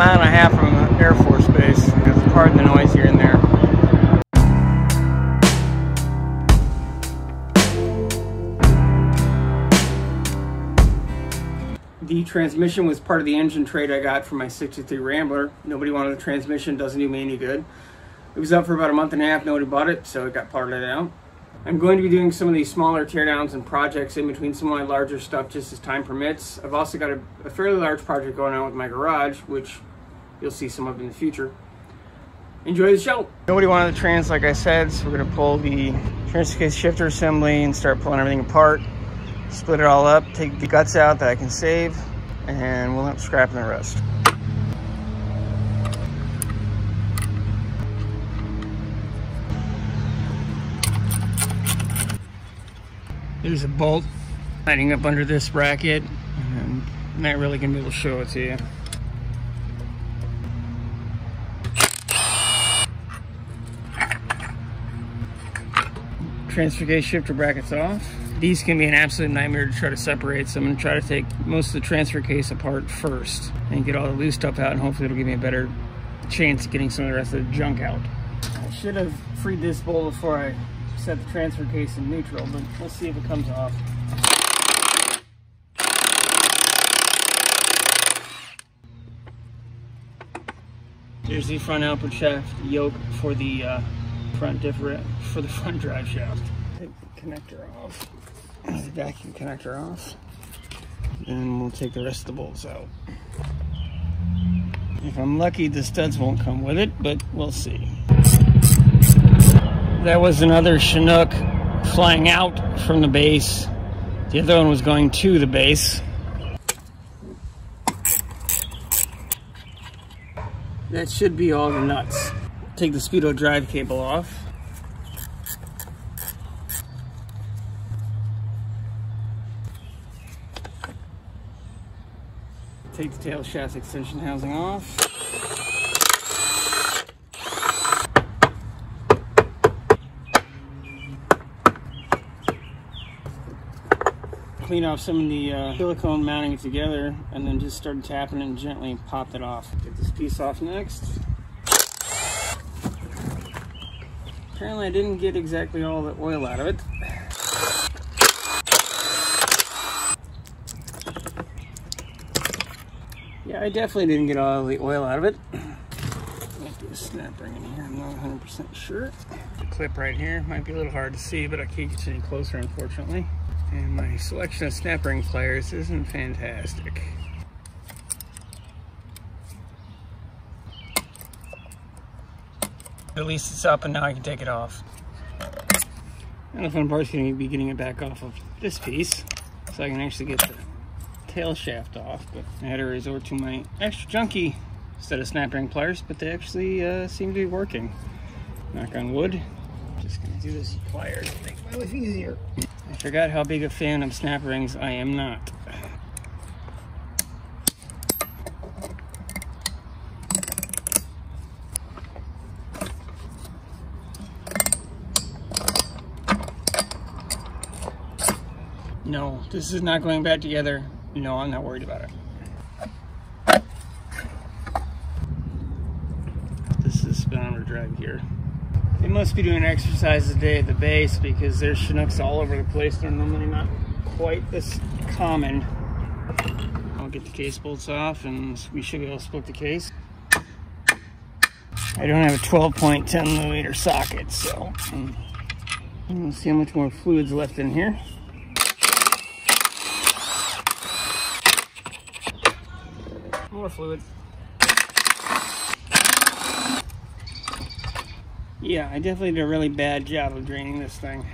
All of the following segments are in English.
mile and a half from Air Force Base. It's pardon the noise here and there. The transmission was part of the engine trade I got from my 63 Rambler. Nobody wanted the transmission, doesn't do me any good. It was up for about a month and a half, nobody bought it, so it got parted out. I'm going to be doing some of these smaller teardowns and projects in between some of my larger stuff just as time permits. I've also got a, a fairly large project going on with my garage, which you'll see some of in the future. Enjoy the show. Nobody wanted the trans, like I said, so we're gonna pull the transfer case shifter assembly and start pulling everything apart, split it all up, take the guts out that I can save, and we'll end up scrapping the rest. There's a bolt lining up under this bracket, and I'm not really gonna be able to show it to you. Transfer case shifter brackets off. These can be an absolute nightmare to try to separate, so I'm gonna try to take most of the transfer case apart first and get all the loose stuff out, and hopefully it'll give me a better chance of getting some of the rest of the junk out. I should have freed this bowl before I set the transfer case in neutral, but we'll see if it comes off. Here's the front output shaft yoke for the uh, front different for the front drive shaft. Take the connector off. The vacuum connector off. And we'll take the rest of the bolts out. If I'm lucky, the studs won't come with it, but we'll see. That was another Chinook flying out from the base. The other one was going to the base. That should be all the nuts. Take the Speedo drive cable off. Take the tail shaft extension housing off. clean off some of the uh, silicone mounting it together and then just started tapping and gently popped it off. Get this piece off next. Apparently I didn't get exactly all the oil out of it. Yeah, I definitely didn't get all the oil out of it. Might be a snap ring in here, I'm not 100% sure. The clip right here might be a little hard to see, but I can't get any closer, unfortunately. And my selection of snap ring pliers isn't fantastic. At least it's up and now I can take it off. And the fun part's going to be getting it back off of this piece so I can actually get the tail shaft off. But I had to resort to my extra junky set of snap ring pliers, but they actually uh, seem to be working. Knock on wood. Just going to do this pliers to make my life easier. I forgot how big a fan of snap rings I am not. No, this is not going back together. No, I'm not worried about it. This is speedometer drive here. They must be doing exercises today at the base because there's Chinooks all over the place. They're normally not quite this common. I'll get the case bolts off and we should be able to split the case. I don't have a 12.10 millimeter socket, so um, let's see how much more fluid's left in here. More fluid. Yeah, I definitely did a really bad job of draining this thing.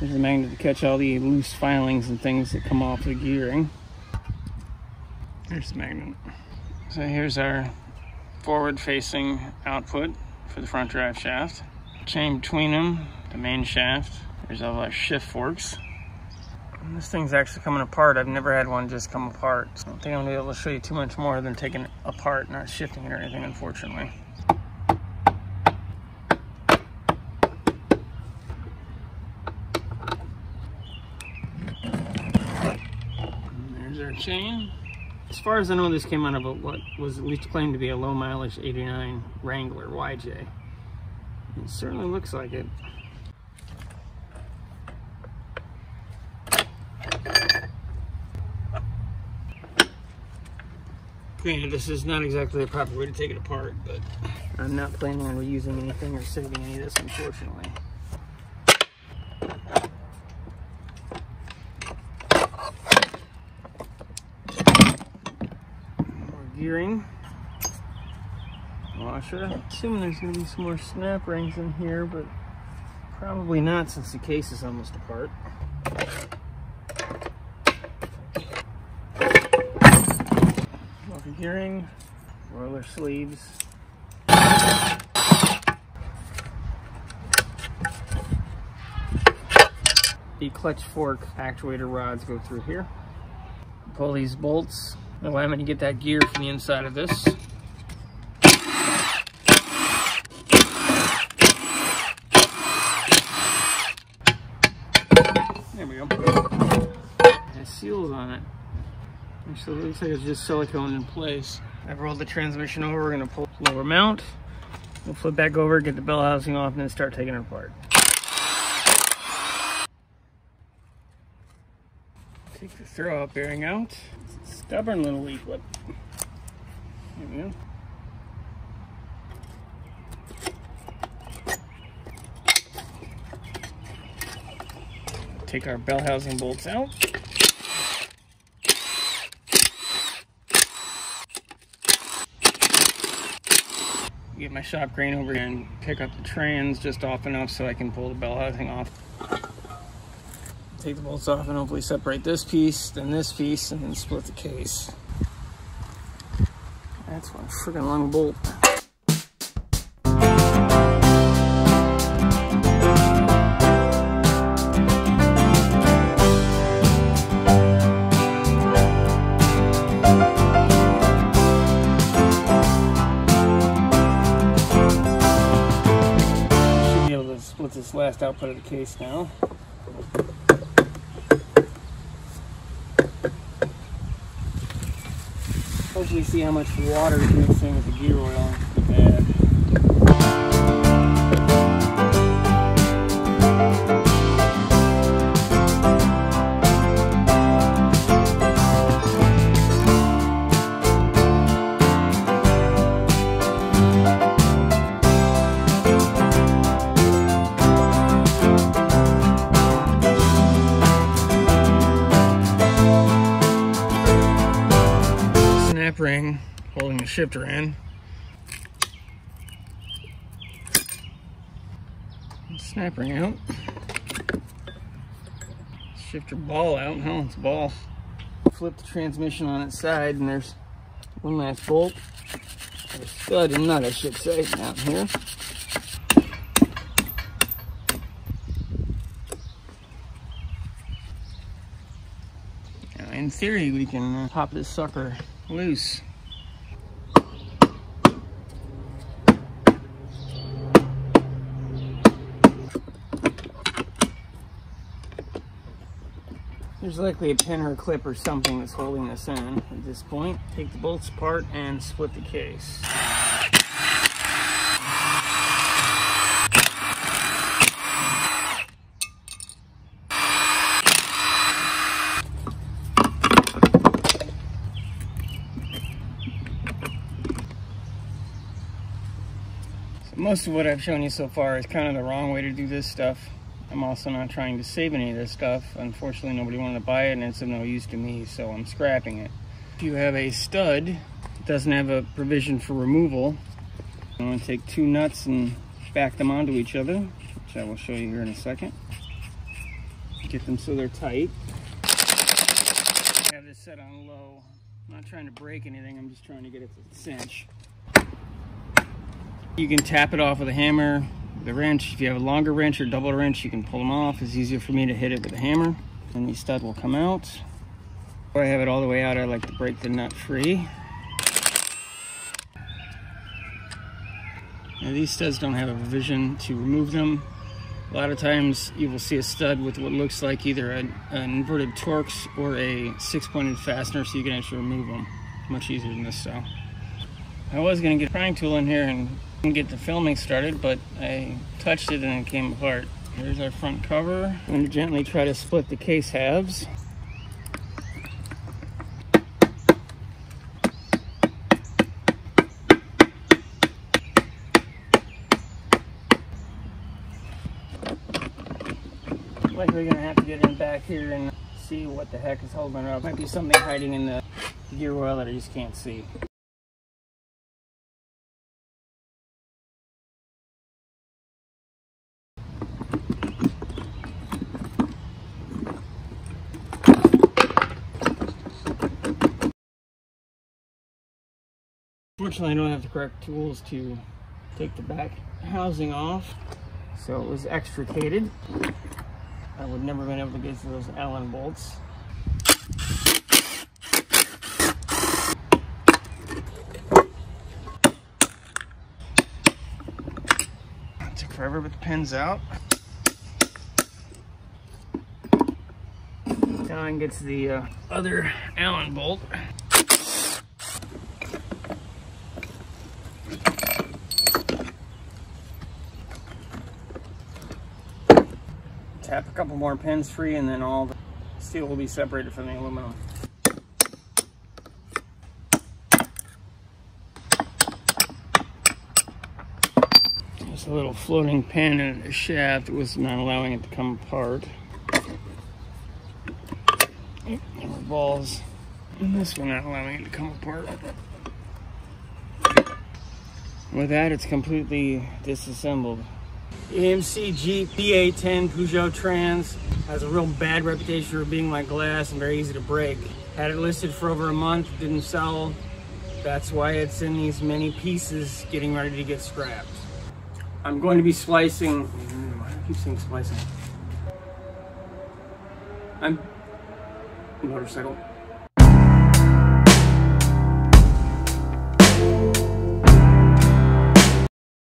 There's a magnet to catch all the loose filings and things that come off the gearing. There's the magnet. So here's our forward-facing output for the front drive shaft. Chain between them, the main shaft. There's all our shift forks. This thing's actually coming apart. I've never had one just come apart. So I don't think I'm gonna be able to show you too much more than taking it apart, not shifting it or anything, unfortunately. There's our chain. As far as I know, this came out of a, what was at least claimed to be a low mileage 89 Wrangler YJ. It certainly looks like it. Granted, this is not exactly the proper way to take it apart, but I'm not planning on reusing anything or saving any of this, unfortunately. More gearing. Washer. Assuming there's going to be some more snap rings in here, but probably not since the case is almost apart. Gearing, roller sleeves. The clutch fork actuator rods go through here. Pull these bolts, allow me to get that gear from the inside of this. There we go. It seals on it. Actually, it looks like it's just silicone in place. I've rolled the transmission over. We're gonna pull lower mount. We'll flip back over, get the bell housing off, and then start taking it apart. Take the throw out bearing out. Stubborn little leak. What? There we go. Take our bell housing bolts out. Get my shop crane over here and pick up the trans just off enough so I can pull the bell housing off. Take the bolts off and hopefully separate this piece, then this piece, and then split the case. That's one friggin' long bolt. Last output of the case now. Hopefully see how much water is mixing with the gear oil. Shifter in. Snap ring out. Shift Shifter ball out. No, it's ball. Flip the transmission on its side and there's one last bolt. A stud and nut, I should say, down here. In theory, we can uh, pop this sucker loose. There's likely a pin or a clip or something that's holding this in at this point. Take the bolts apart and split the case. most of what I've shown you so far is kind of the wrong way to do this stuff. I'm also not trying to save any of this stuff. Unfortunately, nobody wanted to buy it and it's of no use to me, so I'm scrapping it. If you have a stud, it doesn't have a provision for removal. I'm gonna take two nuts and back them onto each other, which I will show you here in a second. Get them so they're tight. I have this set on low. I'm not trying to break anything, I'm just trying to get it to cinch. You can tap it off with a hammer, the wrench. If you have a longer wrench or double wrench, you can pull them off. It's easier for me to hit it with a hammer and the stud will come out. If I have it all the way out, I like to break the nut free. Now these studs don't have a provision to remove them. A lot of times you will see a stud with what looks like either an, an inverted Torx or a six-pointed fastener so you can actually remove them much easier than this so. I was going to get a prying tool in here and get the filming started but I touched it and it came apart. Here's our front cover. I'm to gently try to split the case halves. likely gonna have to get in back here and see what the heck is holding it up. Might be something hiding in the gear oil that I just can't see. Fortunately, I don't have the correct tools to take the back housing off, so it was extricated. I would never been able to get to those Allen bolts. It took forever with the pins out. Now I can get to the uh, other Allen bolt. Tap a couple more pins free and then all the steel will be separated from the aluminum. There's a little floating pin in the shaft that was not allowing it to come apart. There balls and this one not allowing it to come apart. With that, it's completely disassembled. AMC Jeep BA10 Peugeot Trans has a real bad reputation for being like glass and very easy to break. Had it listed for over a month, didn't sell. That's why it's in these many pieces getting ready to get scrapped. I'm going to be splicing, I keep saying splicing. I'm, motorcycle.